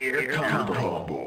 Here Here comes the combo.